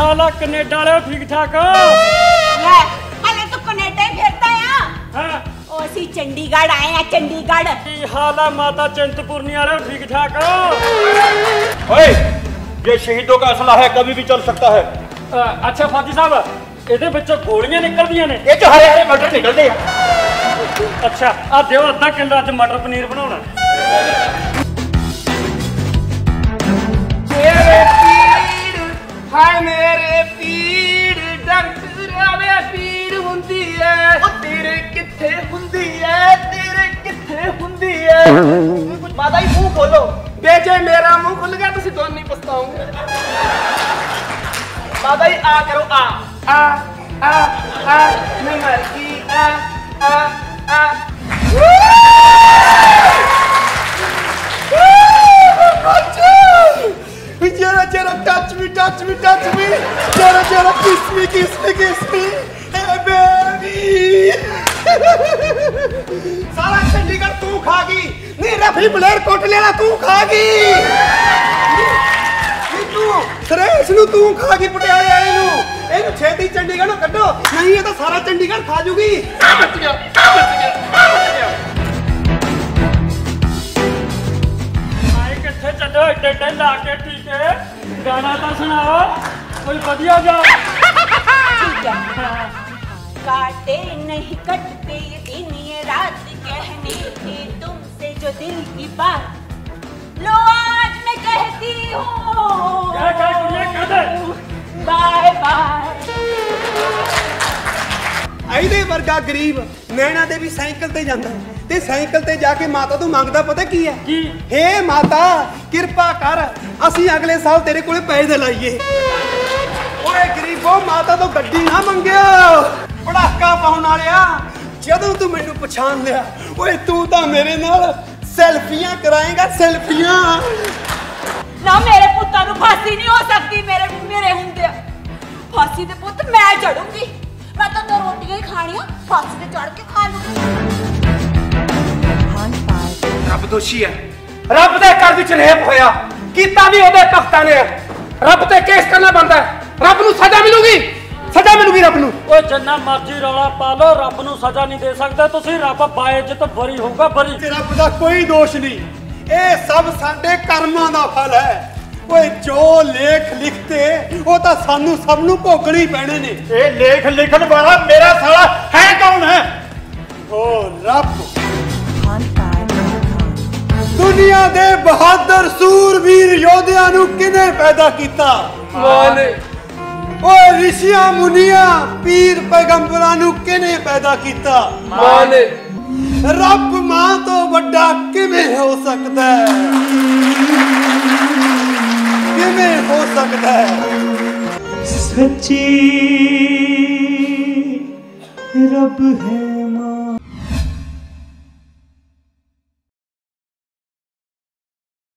ਹਾਲ ਆ ਕੈਨੇਡਾ ਵਾਲਿਓ ਠੀਕ ਠਾਕ? ਲੈ ਹਲੇ ਤੂੰ ਕੈਨੇਡਾ ਹੀ ਫਿਰਦਾ ਆ। ਹਾਂ? ਉਹ ਅਸੀਂ ਚੰਡੀਗੜ੍ਹ ਆਏ ਆ ਚੰਡੀਗੜ੍ਹ। ਕੀ ਹਾਲ ਆ ਮਾਤਾ ਚਿੰਤਪੁਰਨੀ ਵਾਲਿਓ ਠੀਕ ਠਾਕ? ਓਏ ਇਹ ਸ਼ਹੀਦੋਂ ਦਾ ਅਸਲਾ ਹੈ ਕभी ਵੀ ਚੱਲ ਸਕਦਾ ਹੈ। ਅੱਛਾ ਫਾਜੀ ਸਾਹਿਬ ਇਹਦੇ ਵਿੱਚੋਂ ਗੋਲੀਆਂ ਨਿਕਲਦੀਆਂ ਨੇ। ਇਹ ਚ ਹਰੇ ਹਰੇ ਮਟਰ ਨਿਕਲਦੇ ਆ। ਅੱਛਾ ਆ ਦਿਓ ਅੱਧਾ ਕਿਲੋ ਅੱਜ ਮਟਰ ਪਨੀਰ ਬਣਾਉਣਾ। ਹੁੰਦੀ ਐ ਉਹ ਤੇਰੇ ਕਿੱਥੇ ਹੁੰਦੀ ਐ ਤੇਰੇ ਕਿੱਥੇ ਹੁੰਦੀ ਐ ਮਾਦਾ ਹੀ ਮੂੰਹ ਖੋਲੋ ਬੇਜੇ ਮੇਰਾ ਮੂੰਹ ਖੁੱਲ ਗਿਆ ਤੁਸੀਂ ਦੋਨੋਂ ਹੀ ਪਛਤਾਓਗੇ ਮਾਦਾ ਹੀ ਆ ਕਰੋ ਆ ਆ ਆ ਆ ਮੈਂ ਮਰ ਗਈ ਆ ਆ ਆ Jara jara touch me, touch me, touch me. Jara jara kiss me, kiss me, kiss me. ਗਈ ਨਹੀਂ ਰਫੀ ਬਲੇਰ ਕੋਟ ਲੈਣਾ ਤੂੰ ਖਾ ਗਈ ਨਹੀਂ ਤੂੰ ਸਰੇਸ਼ ਨੂੰ ਤੂੰ ਖਾ ਗਈ ਪਟਿਆਲੇ ਵਾਲੇ ਨੂੰ ਇਹਨੂੰ ਛੇਤੀ ਚੰਡੀਗੜ੍ਹ ਨੂੰ ਕੱਢੋ ਨਹੀਂ ਇਹ ਤਾਂ ਸਾਰਾ ਚੰਡੀਗੜ੍ਹ ਖਾ ਜੂਗੀ ਆ ਬਚ ਗਿਆ ਆ ਬਚ ਗਿਆ ਆ ਬਚ ਗਿਆ ਆਏ ਕਿੱਥੇ ਚੱਲੋ ਏਡੇ ਏਡੇ ਲਾ ਕੇ ਟੀਕੇ ਗਾਣਾ ਤਾਂ ਸੁਣਾਓ ਕੋਈ ਵਧੀਆ ਜਾ ठीक है काटे नहीं कटते ये दिन ये रात कहने थे तुमसे जो दिल की बात लो आज मैं कहती हूँ क्या क्या कुड़िया कहते बाय बाय ਇਹਦੇ ਵਰਗਾ ਗਰੀਬ ਨੈਣਾ ਦੇ ਵੀ ਸਾਈਕਲ ਤੇ ਜਾਂਦਾ ਹੈ ਤੇ ਸਾਈਕਲ ਤੇ ਜਾ ਕੇ ਮਾਤਾ ਤੋਂ ਮੰਗਦਾ ਪਤਾ ਕੀ ਹੈ ਕੀ? ਹੇ ਮਾਤਾ ਕਿਰਪਾ ਕਰ ਅਸੀਂ ਅਗਲੇ ਸਾਲ ਤੇਰੇ ਕੋਲੇ ਪੈਸੇ ਲਾਈਏ ਓਏ ਗਰੀਬੋ ਮਾਤਾ ਤੋਂ ਗੱਡੀ ਨਾ ਮੰਗਿਓ ਪੜਾਕਾ ਪਾਉਣ ਵਾਲਿਆ ਜਦੋਂ ਤੂੰ ਮੈਨੂੰ ਪਛਾਣ ਲਿਆ ਓਏ ਤੂੰ ਤਾਂ ਮੇਰੇ ਨਾਲ ਸੈਲਫੀਆਂ ਕਰਾਏਗਾ ਸੈਲਫੀਆਂ। ਨਾ ਮੇਰੇ ਪੁੱਤਾਂ ਨੂੰ ਫਾਂਸੀ ਨਹੀਂ ਹੋ ਸਕਦੀ ਮੇਰੇ ਮੇਰੇ ਹੁੰਦੇ ਫਾਂਸੀ ਦੇ ਪੁੱਤ ਮੈਂ ਚੜੂੰਗੀ। ਮੈਂ ਤਾਂ ਦੋ ਰੋਟੀਆਂ ਹੀ ਖਾਣੀਆਂ ਫਾਂਸੀ ਤੇ ਚੜ ਕੇ ਖਾ ਲੂੰਗੀ। ਰੱਬ ਦੋਸ਼ੀ ਹੈ ਰੱਬ ਦੇ ਘਰ ਵਿੱਚ ਰੇਪ ਹੋਇਆ। ਕੀਤਾ ਵੀ ਉਹਦੇ ਭਗਤਾਂ ਨੇ। ਰੱਬ ਤੇ ਕੇਸ ਕਰਨਾ ਬਣਦਾ। ਹੈ। ਰੱਬ ਨੂੰ ਸਜ਼ਾ ਮਿਲੂਗੀ। ਸਜ਼ਾ ਮੈਨੂੰ ਵੀ ਰੱਬ ਨੂੰ। ਓਏ ਜਿੰਨਾ ਮਰਜ਼ੀ ਰੌਲਾ ਪਾ ਲਓ ਰੱਬ ਨੂੰ ਸਜ਼ਾ ਨਹੀਂ ਦੇ ਸਕਦਾ। ਤੁਸੀਂ ਰੱਬ ਬਾਇਜ਼ਤ ਬਰੀ ਹੋਊਗਾ ਬਰੀ ਰੱਬ ਦਾ ਕੋਈ ਦੋਸ਼ ਨਹੀਂ। ਇਹ ਸਭ ਸਾਡੇ ਕਰਮਾਂ ਦਾ ਫਲ ਹੈ। ਓਏ ਜੋ ਲੇਖ ਲਿਖਤੇ ਉਹ ਤਾਂ ਸਾਨੂੰ ਸਭ ਨੂੰ ਭੋਗਣੀ ਪੈਣੇ ਨੇ। ਇਹ ਲੇਖ ਲਿਖਣ ਵਾਲਾ ਮੇਰਾ ਸਾਲਾ ਹੈ ਕੌਣ ਹੈ? ਓ ਰੱਬ। ਦੁਨੀਆ ਦੇ ਬਹਾਦਰ ਸੂਰਵੀਰ ਯੋਧਿਆਂ ਨੂੰ ਕਿਨੇ ਪੈਦਾ ਕੀਤਾ? ਮਾਲਕ ਓਏ ਰਿਸ਼ੀਆਂ ਮੁਨੀਆਂ ਪੀਰ ਪੈਗੰਬਰਾਂ ਨੂੰ ਕਿਨੇ ਪੈਦਾ ਕੀਤਾ? मां ने ਰੱਬ ਮਾਂ ਤੋਂ ਵੱਡਾ ਕਿਵੇਂ ਹੋ ਸਕਦਾ ਹੈ? ਕਿਵੇਂ ਹੋ ਸਕਦਾ ਹੈ? ਸੱਚੀ ਰੱਬ ਹੈ